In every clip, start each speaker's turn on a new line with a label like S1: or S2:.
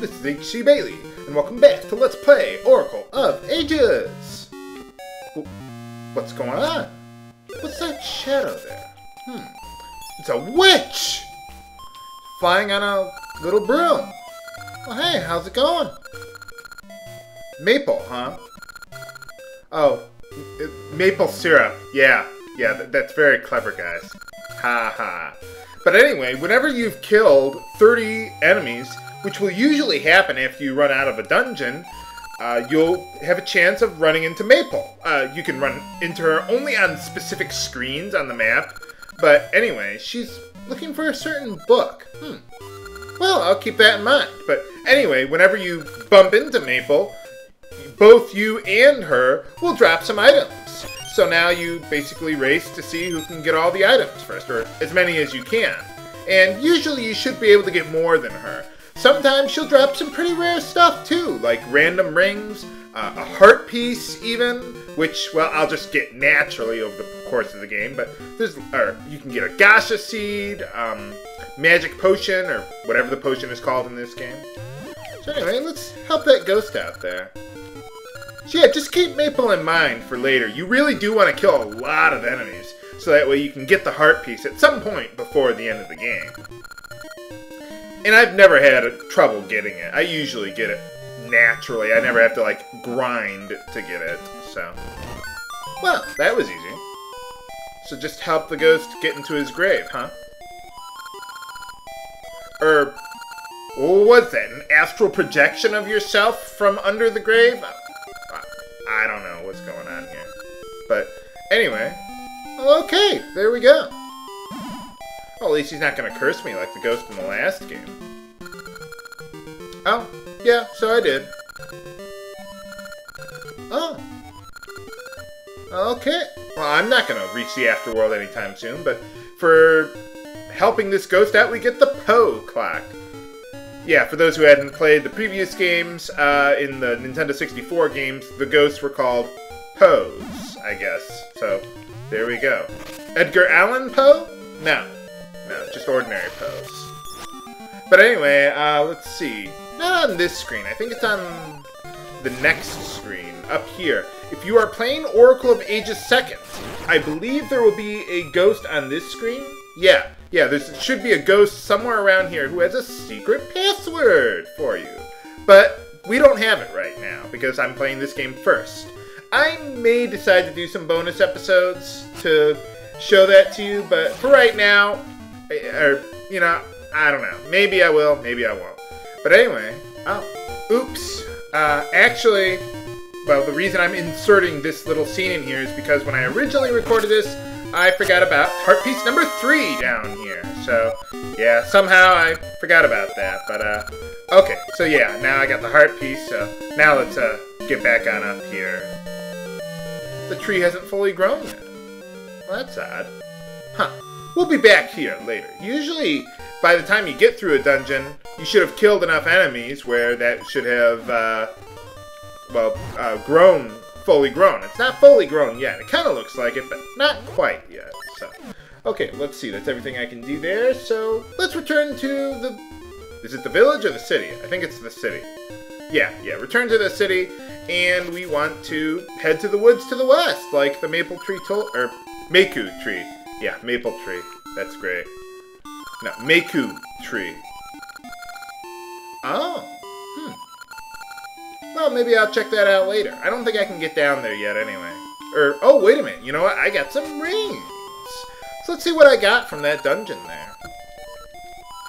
S1: this is H.C. Bailly, and welcome back to Let's Play Oracle of Ages! What's going on? What's that shadow there? Hmm. It's a witch! Flying on a little broom. Well, hey, how's it going? Maple, huh? Oh, maple syrup. Yeah, yeah, that's very clever, guys. Ha ha. But anyway, whenever you've killed 30 enemies, which will usually happen after you run out of a dungeon, uh, you'll have a chance of running into Maple. Uh, you can run into her only on specific screens on the map, but anyway, she's looking for a certain book. Hmm. Well, I'll keep that in mind. But anyway, whenever you bump into Maple, both you and her will drop some items. So now you basically race to see who can get all the items first, or as many as you can. And usually you should be able to get more than her. Sometimes she'll drop some pretty rare stuff too, like random rings, uh, a heart piece even, which, well, I'll just get naturally over the course of the game, but there's, or you can get a Gasha seed, um, magic potion, or whatever the potion is called in this game. So anyway, let's help that ghost out there. Yeah, just keep Maple in mind for later. You really do want to kill a lot of enemies, so that way you can get the heart piece at some point before the end of the game. And I've never had trouble getting it. I usually get it naturally. I never have to, like, grind to get it, so... Well, that was easy. So just help the ghost get into his grave, huh? Or... What was that? An astral projection of yourself from under the grave? I don't know what's going on here. But anyway, okay, there we go. Well, at least he's not going to curse me like the ghost in the last game. Oh, yeah, so I did. Oh. Okay. Well, I'm not going to reach the afterworld anytime soon, but for helping this ghost out, we get the Poe clock yeah, for those who hadn't played the previous games, uh, in the Nintendo 64 games, the ghosts were called Poes, I guess. So, there we go. Edgar Allan Poe? No. No, just ordinary Poes. But anyway, uh, let's see. Not on this screen. I think it's on the next screen, up here. If you are playing Oracle of Ages Second, I believe there will be a ghost on this screen. Yeah, yeah, there should be a ghost somewhere around here who has a secret password for you. But we don't have it right now because I'm playing this game first. I may decide to do some bonus episodes to show that to you, but for right now, eh, or, you know, I don't know. Maybe I will, maybe I won't. But anyway, oh, oops. Uh, actually, well, the reason I'm inserting this little scene in here is because when I originally recorded this, I forgot about heart piece number three down here. So, yeah, somehow I forgot about that. But, uh, okay. So, yeah, now I got the heart piece. So, now let's, uh, get back on up here. The tree hasn't fully grown yet. Well, that's odd. Huh. We'll be back here later. Usually, by the time you get through a dungeon, you should have killed enough enemies where that should have, uh, well, uh, grown fully grown. It's not fully grown yet. It kind of looks like it, but not quite yet. So, okay, let's see. That's everything I can do there. So, let's return to the... Is it the village or the city? I think it's the city. Yeah, yeah, return to the city, and we want to head to the woods to the west, like the maple tree told... Or, Maku tree. Yeah, maple tree. That's great. No, Maku tree. Oh. Hmm. Well, maybe I'll check that out later. I don't think I can get down there yet anyway. Or, oh, wait a minute. You know what? I got some rings. So let's see what I got from that dungeon there.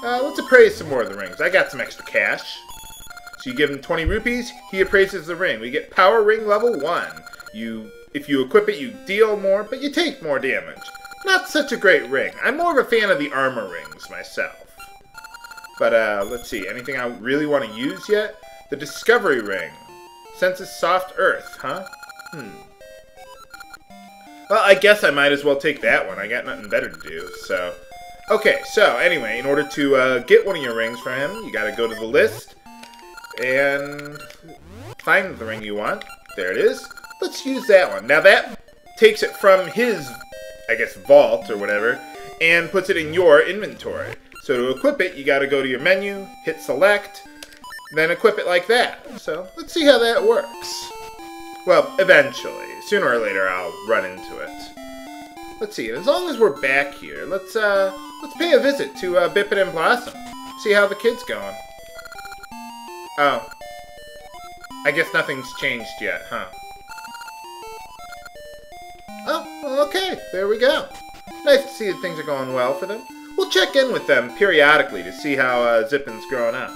S1: Uh, let's appraise some more of the rings. I got some extra cash. So you give him 20 rupees, he appraises the ring. We get power ring level 1. You, If you equip it, you deal more, but you take more damage. Not such a great ring. I'm more of a fan of the armor rings myself. But uh, let's see, anything I really want to use yet? The Discovery Ring. Senses soft earth, huh? Hmm. Well, I guess I might as well take that one. I got nothing better to do, so... Okay, so anyway, in order to uh, get one of your rings from him, you gotta go to the list and find the ring you want. There it is. Let's use that one. Now that takes it from his, I guess, vault or whatever, and puts it in your inventory. So to equip it, you gotta go to your menu, hit select, then equip it like that. So let's see how that works. Well, eventually. Sooner or later I'll run into it. Let's see, as long as we're back here, let's uh let's pay a visit to uh, Bippin and Blossom. See how the kid's going. Oh. I guess nothing's changed yet, huh? Oh, okay, there we go. Nice to see that things are going well for them. We'll check in with them periodically to see how uh, Zippin's growing up.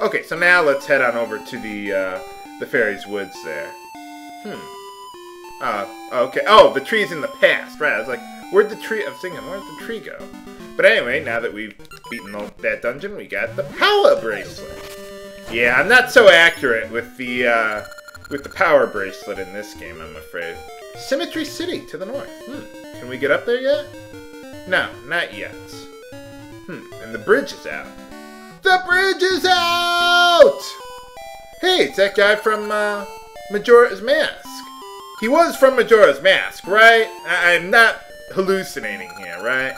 S1: Okay, so now let's head on over to the uh, the fairy's woods there. Hmm. Uh, okay. Oh, the tree's in the past. Right, I was like, where'd the tree... I'm thinking, where'd the tree go? But anyway, now that we've beaten that dungeon, we got the power bracelet. Yeah, I'm not so accurate with the, uh, with the power bracelet in this game, I'm afraid. Symmetry City to the north. Hmm. Can we get up there yet? No, not yet. Hmm. And the bridge is out. The bridge is out! Hey, it's that guy from, uh, Majora's Mask. He was from Majora's Mask, right? I am not hallucinating here, right?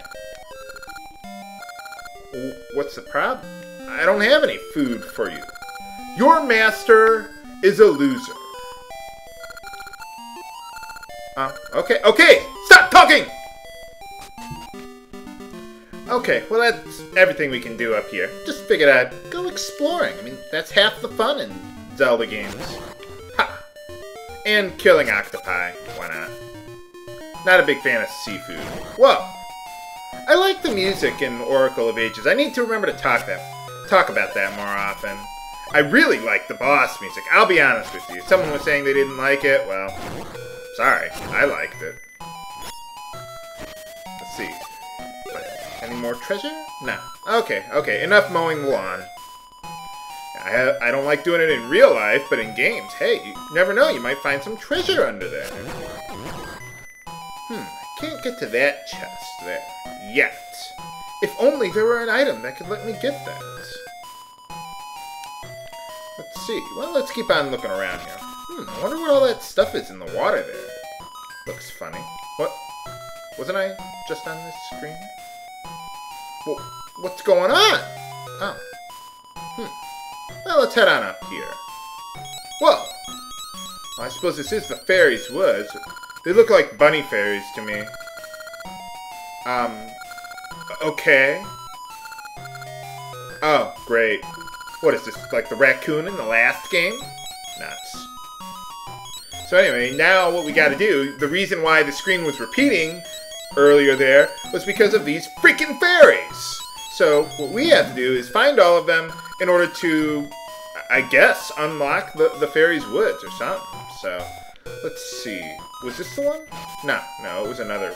S1: What's the problem? I don't have any food for you. Your master is a loser. Uh, okay, okay! Stop talking! Okay, well that's everything we can do up here. Just figured I'd go exploring. I mean, that's half the fun in Zelda games. Ha! And killing octopi. Why not? Not a big fan of seafood. Whoa! I like the music in Oracle of Ages. I need to remember to talk that talk about that more often. I really like the boss music. I'll be honest with you. Someone was saying they didn't like it. Well, sorry. I liked it. Let's see. More treasure? No. Okay, okay. Enough mowing lawn. I, I don't like doing it in real life, but in games, hey, you never know, you might find some treasure under there. Hmm, I can't get to that chest there. Yet. If only there were an item that could let me get that. Let's see. Well, let's keep on looking around here. Hmm, I wonder what all that stuff is in the water there. Looks funny. What? Wasn't I just on this screen? Well, what's going on? Oh. Hmm. Well, let's head on up here. Whoa! I suppose this is the fairies' woods. They look like bunny fairies to me. Um, okay. Oh, great. What is this, like the raccoon in the last game? Nuts. So anyway, now what we gotta do, the reason why the screen was repeating earlier there was because of these freaking fairies! So what we have to do is find all of them in order to, I guess, unlock the, the fairy's woods or something. So, let's see. Was this the one? No, no, it was another.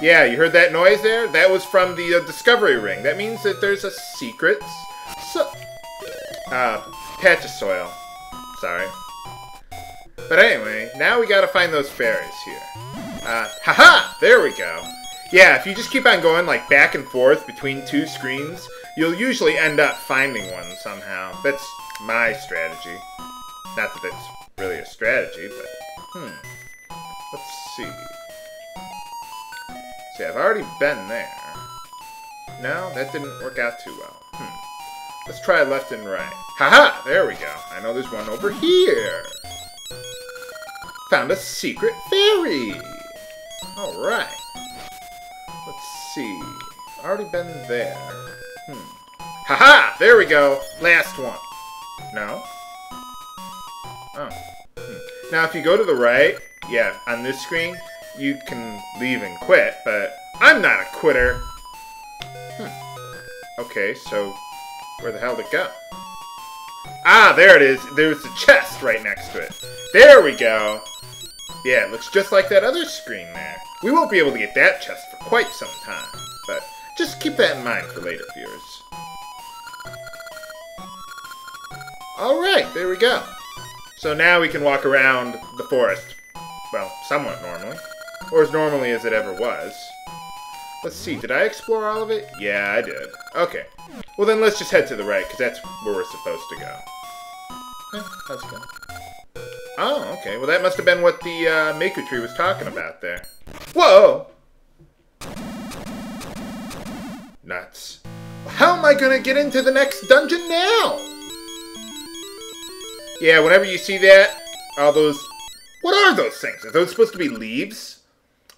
S1: Yeah, you heard that noise there? That was from the uh, Discovery Ring. That means that there's a secret so uh, patch of soil. Sorry. But anyway, now we gotta find those fairies here. Uh, haha! There we go. Yeah, if you just keep on going like back and forth between two screens, you'll usually end up finding one somehow. That's my strategy. Not that it's really a strategy, but hmm. Let's see. See, I've already been there. No, that didn't work out too well. Hmm. Let's try left and right. Haha! -ha! There we go. I know there's one over here. Found a secret fairy! Alright Let's see. Already been there. Hmm. Haha! -ha! There we go! Last one. No? Oh. Hmm. Now, if you go to the right, yeah, on this screen, you can leave and quit, but I'm not a quitter. Hmm. Okay, so where the hell did it go? Ah, there it is. There's a chest right next to it. There we go. Yeah, it looks just like that other screen there. We won't be able to get that chest for quite some time, but just keep that in mind for later viewers. Alright, there we go. So now we can walk around the forest. Well, somewhat normally. Or as normally as it ever was. Let's see, did I explore all of it? Yeah, I did. Okay. Well then let's just head to the right, because that's where we're supposed to go. Eh, let's go. Oh, okay. Well that must have been what the uh, Tree was talking about there. Whoa! Nuts. How am I gonna get into the next dungeon now? Yeah, whenever you see that, all those... What are those things? Are those supposed to be leaves?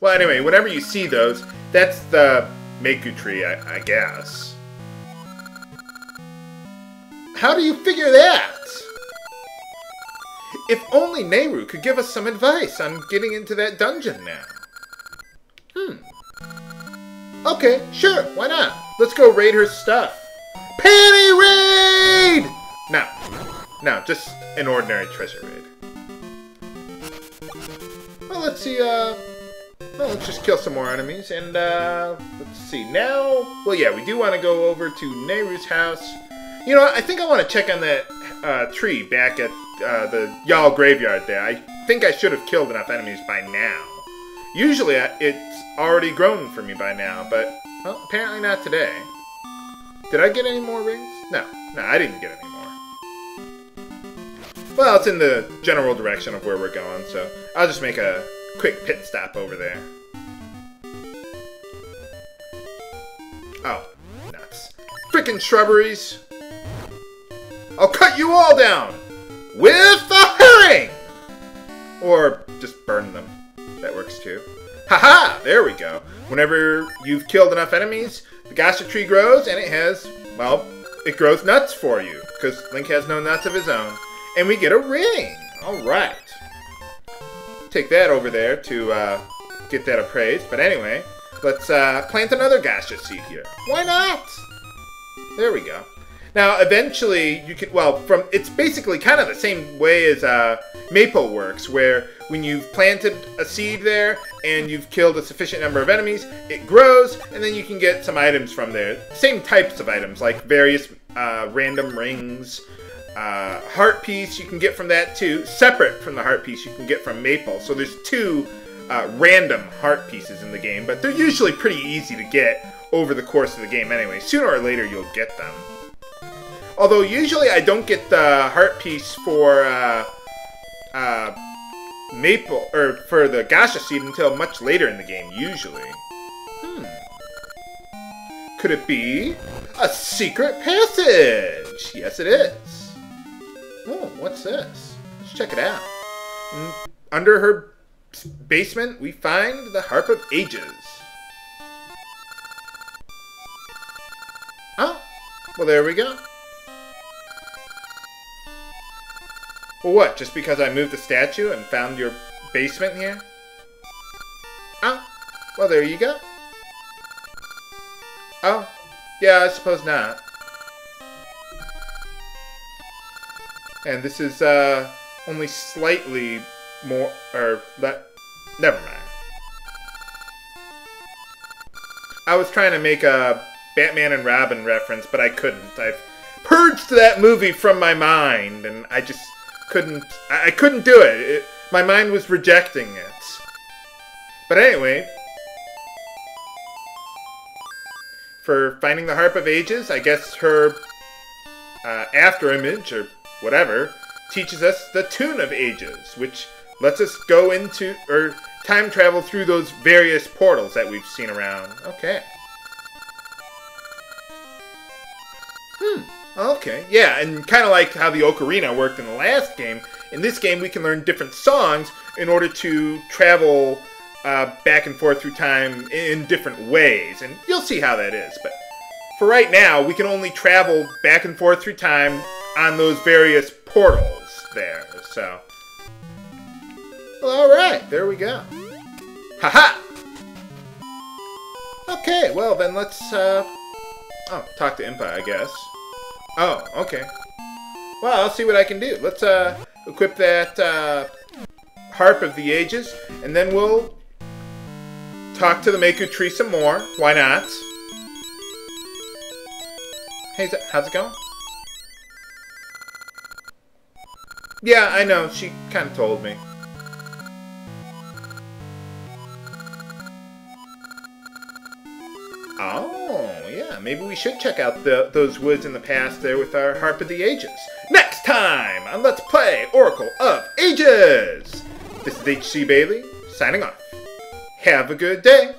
S1: Well, anyway, whenever you see those, that's the Maku tree, I, I guess. How do you figure that? If only Nayru could give us some advice on getting into that dungeon now. Hmm. Okay, sure, why not? Let's go raid her stuff. Panty raid! No, no, just an ordinary treasure raid. Well, let's see, uh... Well, let's just kill some more enemies, and, uh... Let's see, now... Well, yeah, we do want to go over to Nayru's house. You know, I think I want to check on that uh, tree back at uh, the Yoll graveyard there. I think I should have killed enough enemies by now. Usually it's already grown for me by now, but well, apparently not today. Did I get any more rings? No, no, I didn't get any more. Well, it's in the general direction of where we're going, so I'll just make a quick pit stop over there. Oh, nuts. Frickin' shrubberies! You all down! With a herring! Or just burn them. That works too. Haha! -ha! There we go. Whenever you've killed enough enemies, the Gasha tree grows and it has, well, it grows nuts for you. Because Link has no nuts of his own. And we get a ring! Alright. Take that over there to uh, get that appraised. But anyway, let's uh, plant another Gasha seed here. Why not? There we go. Now, eventually, you can, well, from, it's basically kind of the same way as uh, Maple works, where when you've planted a seed there and you've killed a sufficient number of enemies, it grows, and then you can get some items from there. Same types of items, like various uh, random rings, uh, heart piece you can get from that too, separate from the heart piece you can get from Maple. So there's two uh, random heart pieces in the game, but they're usually pretty easy to get over the course of the game anyway. Sooner or later you'll get them. Although usually I don't get the heart piece for uh, uh, Maple, or for the Gasha seed until much later in the game, usually. Hmm. Could it be a secret passage? Yes, it is. Oh, what's this? Let's check it out. Under her basement, we find the Harp of Ages. Oh, well, there we go. Well, what? Just because I moved the statue and found your basement here? Oh, well, there you go. Oh, yeah, I suppose not. And this is, uh, only slightly more, or, that, never mind. I was trying to make a Batman and Robin reference, but I couldn't. I've purged that movie from my mind, and I just couldn't I, I couldn't do it. it. My mind was rejecting it. But anyway, for finding the Harp of Ages, I guess her uh, after image or whatever teaches us the Tune of Ages, which lets us go into or time travel through those various portals that we've seen around. Okay. Okay, yeah, and kind of like how the ocarina worked in the last game, in this game we can learn different songs in order to travel uh, back and forth through time in different ways, and you'll see how that is. But for right now, we can only travel back and forth through time on those various portals there, so... Well, alright, there we go. Haha! -ha! Okay, well then let's, uh... Oh, talk to Impa, I guess. Oh, okay. Well, I'll see what I can do. Let's uh, equip that uh, Harp of the Ages, and then we'll talk to the Maku Tree some more. Why not? Hey, how's it going? Yeah, I know. She kind of told me. Maybe we should check out the, those woods in the past there with our Harp of the Ages. Next time on Let's Play Oracle of Ages! This is HC Bailly, signing off. Have a good day!